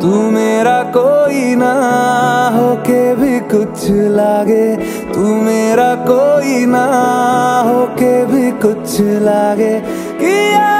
तू मेरा कोई ना होके भी कुछ लागे। तू मेरा कोई ना होके भी कुछ लागे। किया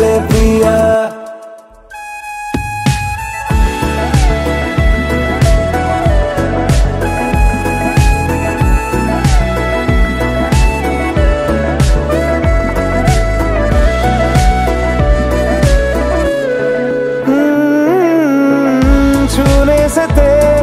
ले पिया। हम्म, से तेरे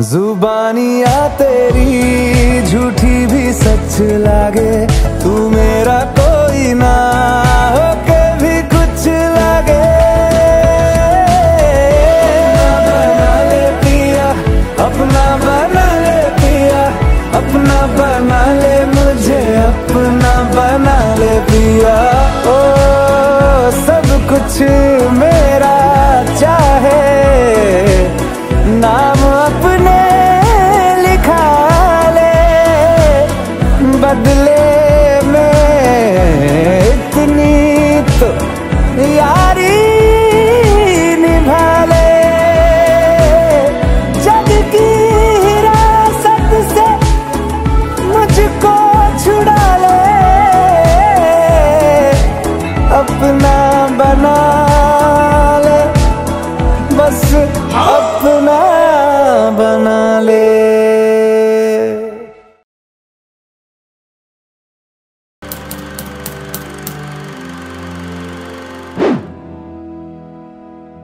जुबानिया तेरी, झूठी भी सच लागे। तू मेरा कोई ना होके भी कुछ लागे। बना ले पिया, अपना बना ले पिया, अपना बना ले मुझे, अपना बना ले पिया। ओ, सब कुछ मेरा